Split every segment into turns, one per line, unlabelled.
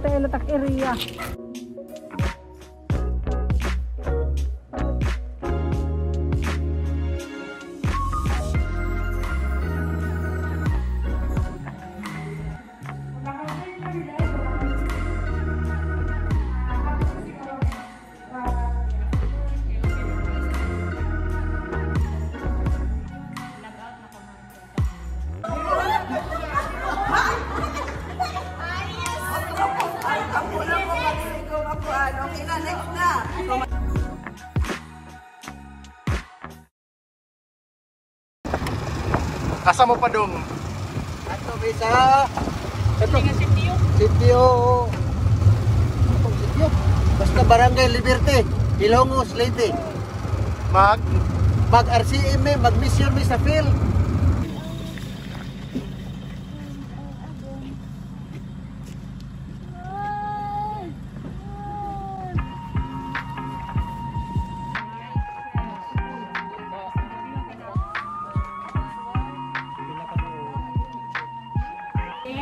tayo latak area.
Asa mo pa dong?
Ato bisa. Ito nga sitio. Sitio. Atong sitio. Basta Barangay Liberty. Ilongos, Leyte.
Mag
Mag RCM, mag mission mi sa field.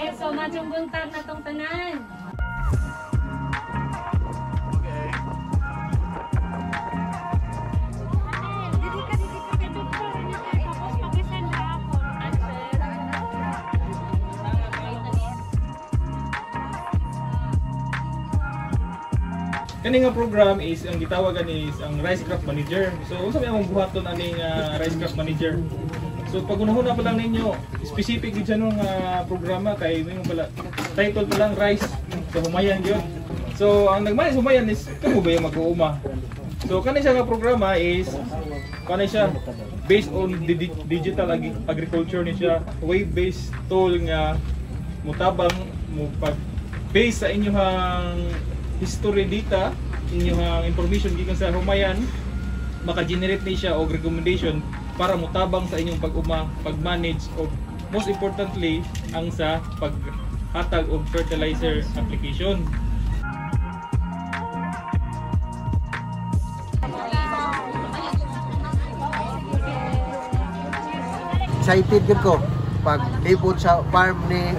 Eh, so madyong na tong tanan.
Kani nga program is ang gitawagan is ang Rice Craft Manager. So unsa may among buhaton aning uh, Rice Craft Manager? So pag unahuna pa lang ninyo, specific gid siya nung uh, programa kay mo pala title pa lang Rice sa humayan gyud. So ang nagmana sa humayan is kamo ba yung mag-uuma? So kani siya nga programa is kani siya based on di- di- digital ag- agriculture ni siya, wave-based tool nga mutabang mo pag based sa inyong history data, inyong information gikan sa humayan, maka-generate ni siya og recommendation para mutabang sa inyong pag-uma, pag-manage o most importantly ang sa paghatag og fertilizer application.
Excited gud ko pag libot sa farm ni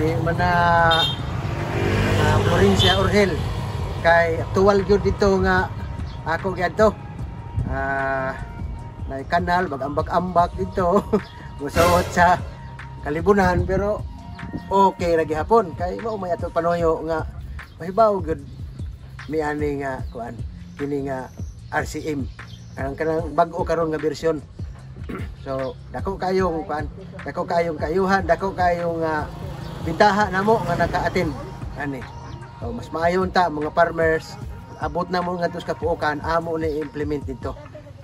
ni mana uh, Florencia Orhel kay tuwal gyud dito nga ako gadto. Ah na kanal mag-ambak-ambak dito. Musuot sa kalibunan pero okay ra gihapon. Kay mao may ato panoyo nga mahibaw gud mi ani nga kuan kini nga RCM kanang kanang bag-o karon nga bersyon. So dako kayong kuan dako kayong kayuhan dako kayong uh, bintaha namo nga naka-attend. Ani. So mas maayon ta mga farmers. Abot na mo nga tos kapuokan amo ni implement dito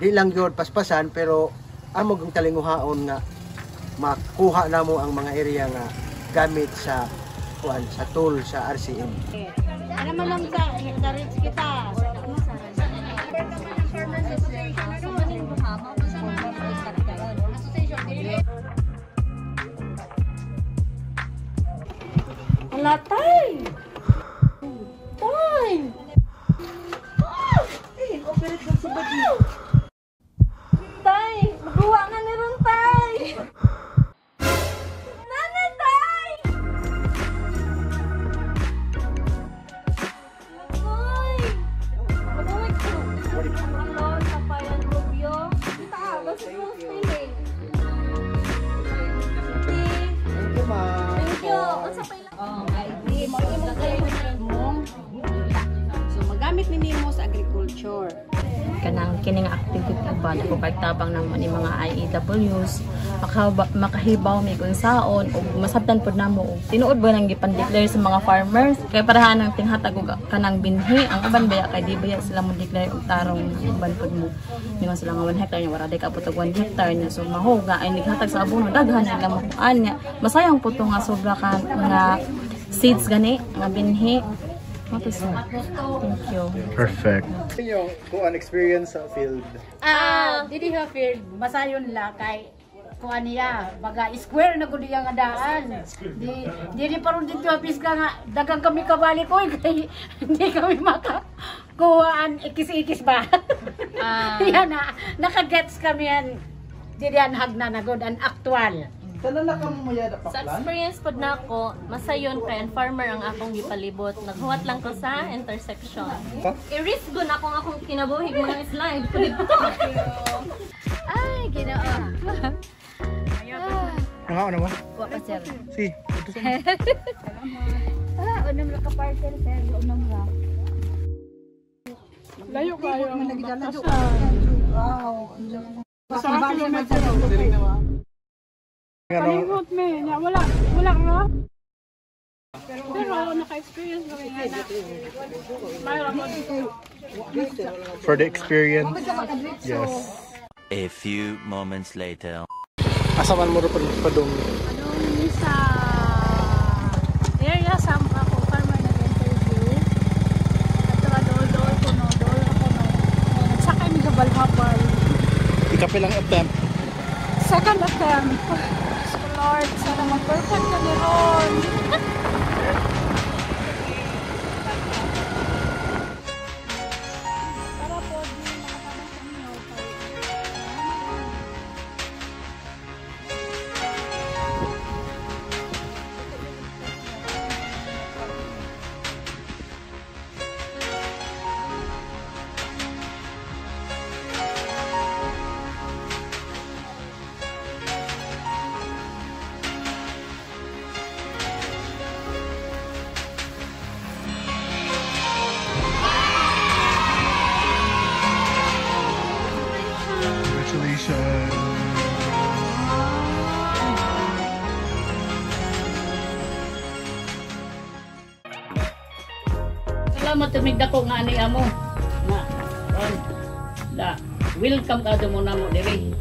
di lang gyud paspasan pero amo gyud talinguhaon nga makuha namo ang mga area nga gamit sa kuan sa tool sa RCM
Ano man lang sa hectares kita. Wala
sa agriculture.
kanang kining activity ba ko kay tabang ng ni mga IEWs makahibaw, may kunsaon o masabtan pud namo og tinuod ba nang gipan-declare sa mga farmers? Kay parahan ng tinghatag og kanang binhi ang uban baya kay di baya sila mo declare og tarong uban pud mo. Ningon sila nga 1 hectare nya wala day ka pud 1 hectare nya so mahuga ay naghatag sa abono daghan nila mo kuan nya masayang pud to nga sobra ka nga seeds gani nga binhi What is that? Thank you.
Perfect. Yung kuan experience sa field.
Ah, dili ha field, masayon la kay kuan niya, baga square na gud nga daan. Di dili pa ron dito apis ka nga dagang kami kabalik oy kay hindi kami maka kuhaan ikis-ikis ba.
Ah.
yan na nakagets kami yan dili yan hagna na gud an actual.
Sa experience pod nako, masayon kay ang farmer ang akong gipalibot. Naghuwat lang ko sa intersection. I-risk go na akong akong kinabuhig mga slide. Dito.
Ay, ginoo.
Ano ano mo?
Wa pa sir.
Si.
Ah, unang ra ka parcel sir, unang ra.
Ano?
me, nya wala wala ra. Pero naka-experience kami nga na. Mayroon ko
For the experience. Yes.
A few moments later.
Asa man mo ro pa dong?
Anong ni sa area sa ako farmer nag-interview. At saka dool dool ko no, dool ako no. At saka mi gabal-habal.
Ikapilang attempt.
Second attempt. Lord, sana mag-perfect na ni Ron.
Salamat tumigda ko nga ni amo. Nga. Da. Welcome ka mo na mo diri.